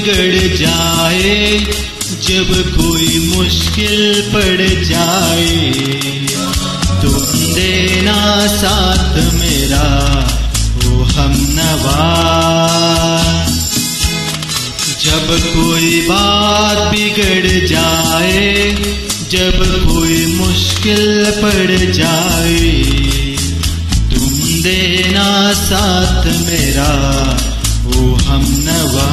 बिगड़ जाए, जब कोई मुश्किल पड़ जाए। तुम देना साथ मेरा, वो हम नवा। जब कोई बात बिगड़ जाए, जब कोई मुश्किल पड़ जाए तुम देना साथ मेरा ओ हम नवा।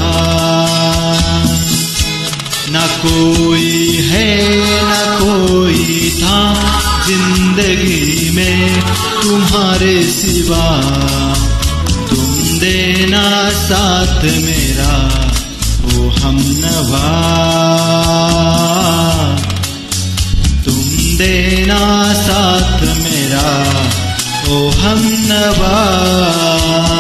न कोई है, न कोई था ज़िंदगी में तुम्हारे सिवा। तुम देना साथ मेरा ओ हम नवा। तुम देना साथ मेरा ओ हम नवा।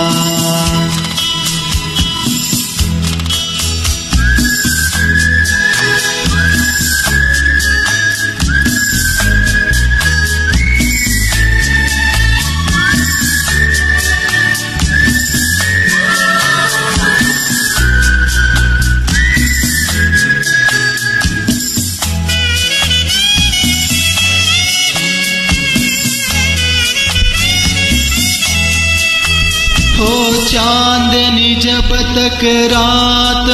चांदनी जब तक रात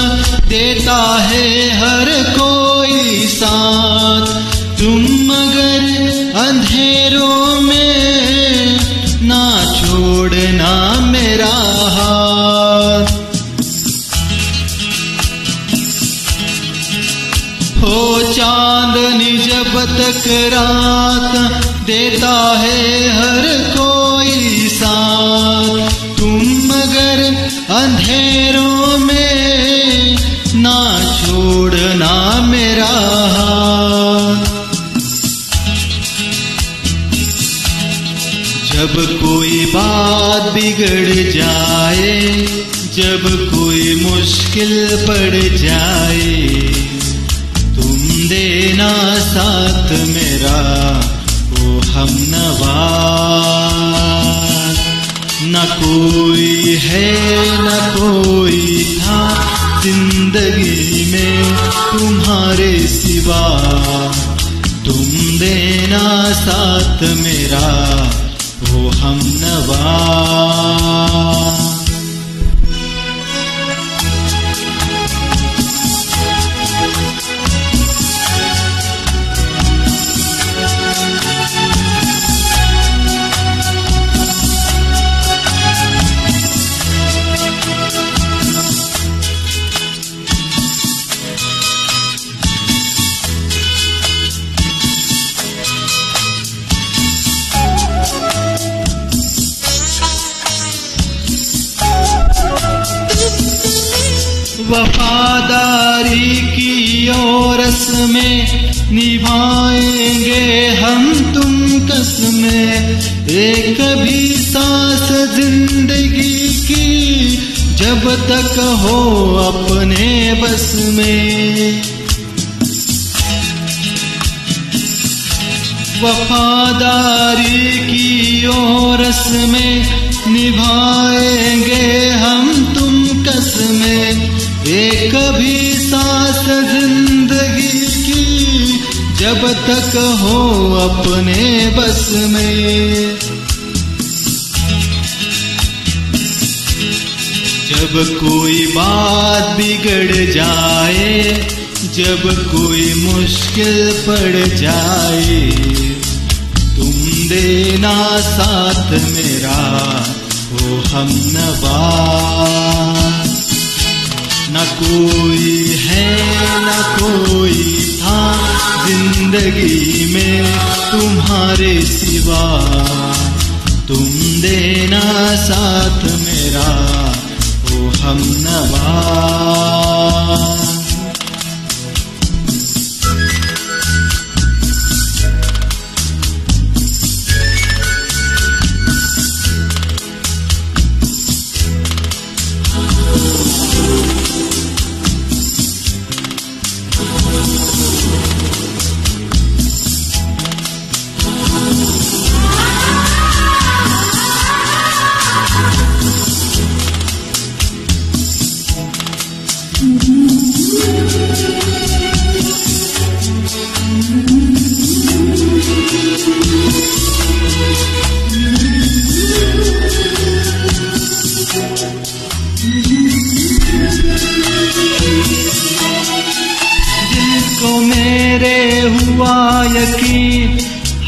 देता है हर कोई साथ। तुम मगर अंधेरों में ना छोड़ना मेरा हाथ। हो चांदनी जब तक रात देता है हर कोई जब कोई बात बिगड़ जाए, जब कोई मुश्किल पड़ जाए, तुम देना साथ मेरा, ओ हम नवा न कोई है, न कोई था ज़िंदगी में तुम्हारे सिवा। तुम देना साथ मेरा भोहं न वा वफादारी की और में निभाएँगे हम तुम कसमें। एक भी सांस ज़िंदगी की जब तक हो अपने बस में। वफादारी की और में निभाएँगे हम तुम कसमें। एक भी सांस ज़िंदगी की, जब तक हो अपने बस में। जब कोई बात बिगड़ जाए, जब कोई मुश्किल पड़ जाए, तुम देना साथ मेरा ओ हम नवा न कोई है, न कोई था ज़िंदगी में तुम्हारे सिवा। तुम देना साथ मेरा, ओ हम नवा।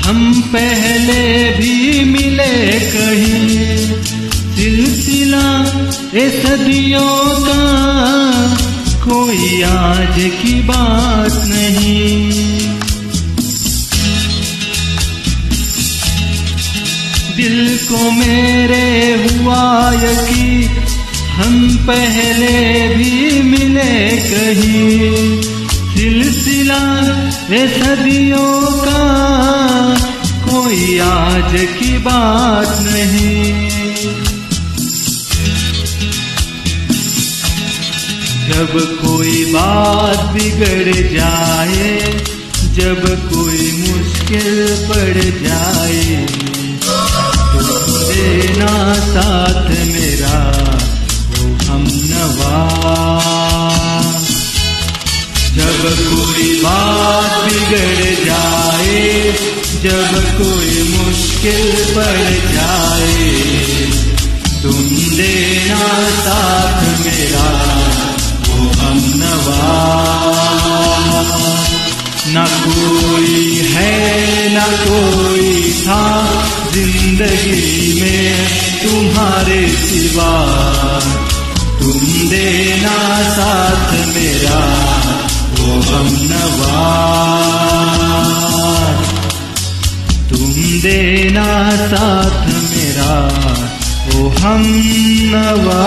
हम पहले भी मिले कहीं। सिलसिला ए सदियों का कोई आज की बात नहीं। दिल को मेरे हुआ यकी हम पहले भी मिले कहीं। सिलसिला ए सदियों का कोई आज की बात नहीं। जब कोई बात बिगड़ जाए, जब कोई मुश्किल पड़ जाए जब कोई मुश्किल पड़ जाए, तुम देना साथ मेरा, वो हम नवा। न कोई है, न कोई था ज़िंदगी में तुम्हारे सिवा। तुम देना साथ मेरा, वो हम नवा। देना साथ मेरा वो हम नवा